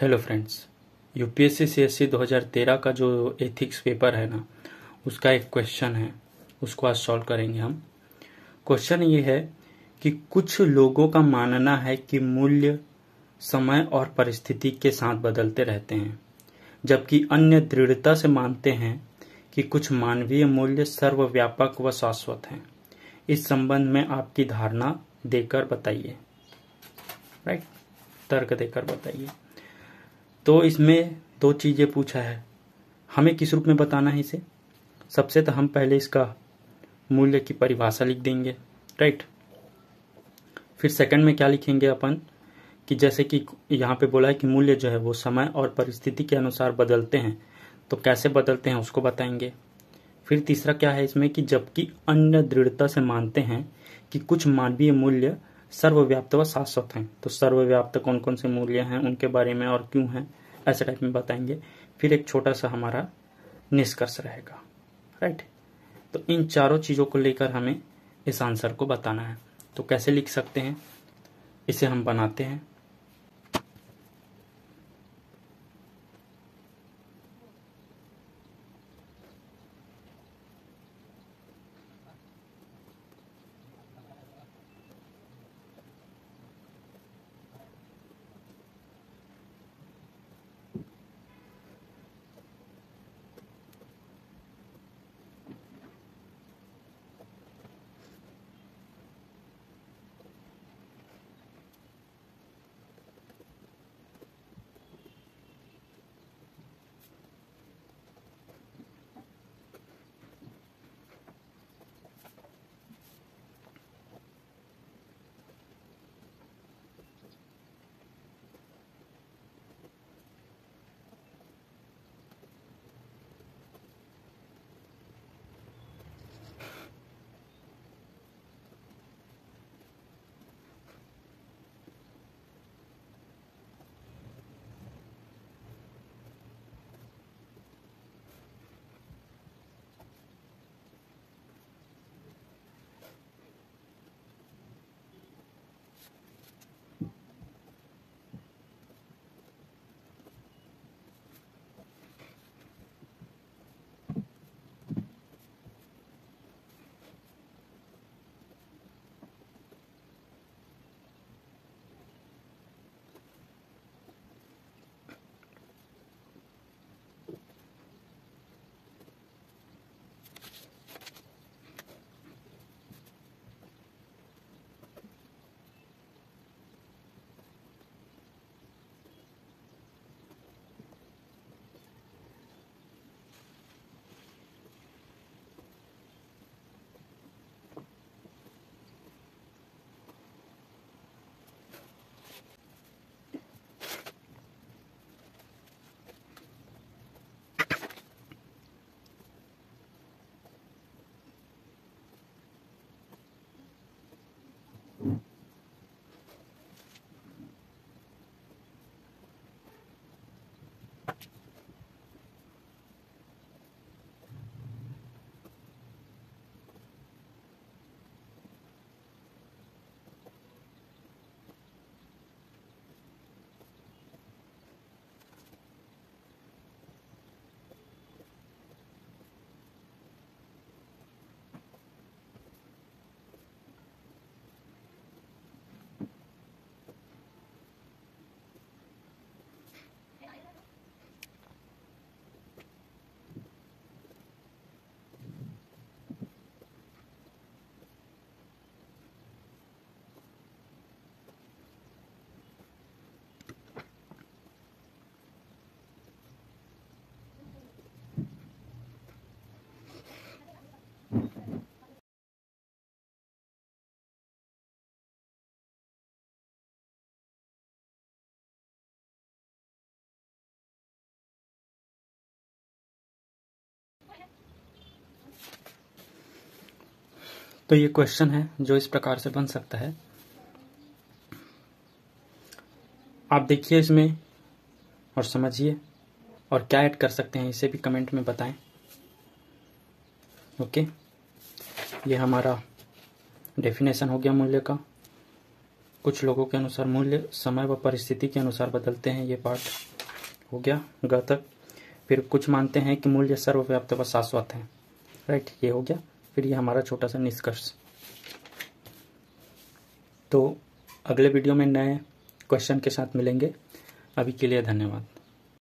Hello friends, UPSC CSC 2013 का जो ethics paper है ना, उसका एक क्वेश्चन है, उसको आज सॉल्व करेंगे हम। क्वेश्चन ये है कि कुछ लोगों का मानना है कि मूल्य, समय और परिस्थिति के साथ बदलते रहते हैं, जबकि अन्य दृढ़ता से मानते हैं कि कुछ मानवीय मूल्य सर्वव्यापक व शाश्वत हैं। इस संबंध में आपकी धारणा देकर बताइए। राइट तर्क देकर बताइए। तो इसमें दो चीज़ें पूछा है। हमें किस रूप में बताना है इसे? सबसे तो हम पहले इसका मूल्य की परिभाषा लिख देंगे, राइट? फिर सेकंड में क्या लिखेंगे अपन? कि जैसे कि यहाँ पे बोला है कि मूल्य जो है वो समय और परिस्थिति के अनुसार बदलते हैं तो कैसे बदलते हैं उसको बताएँगे। फिर तीसरा क्या है इसमें कि जबकि अन्य दृढ़ता से मानते हैं कि कुछ मानवीय मूल्य सर्वव्याप्त व शाश्वत हैं। तो सर्वव्याप्त कौन कौन से मूल्य हैं, उनके बारे में और क्यों हैं, ऐसे टाइप में बताएँगे। फिर एक छोटा सा हमारा निष्कर्ष रहेगा। राइट तो इन चारों चीज़ों को लेकर हमें इस आंसर को बताना है। तो कैसे लिख सकते हैं? इसे हम बनाते हैं। तो ये क्वेश्चन है जो इस प्रकार से बन सकता है। आप देखिए इसमें और समझिए और क्या ऐड कर सकते हैं, इसे भी कमेंट में बताएँ। ओके। ये हमारा डेफिनेशन हो गया मूल्य का। कुछ लोगों के अनुसार मूल्य, समय व परिस्थिति के अनुसार बदलते हैं, ये पार्ट हो गया ग तक फिर कुछ मानते हैं कि मूल्य सर्वव्याप्त व शाश्वत है। राइट ये हो गया। फिर ये हमारा छोटा सा निष्कर्ष। तो अगले वीडियो में नए क्वेश्चन के साथ मिलेंगे। अभी के लिए धन्यवाद।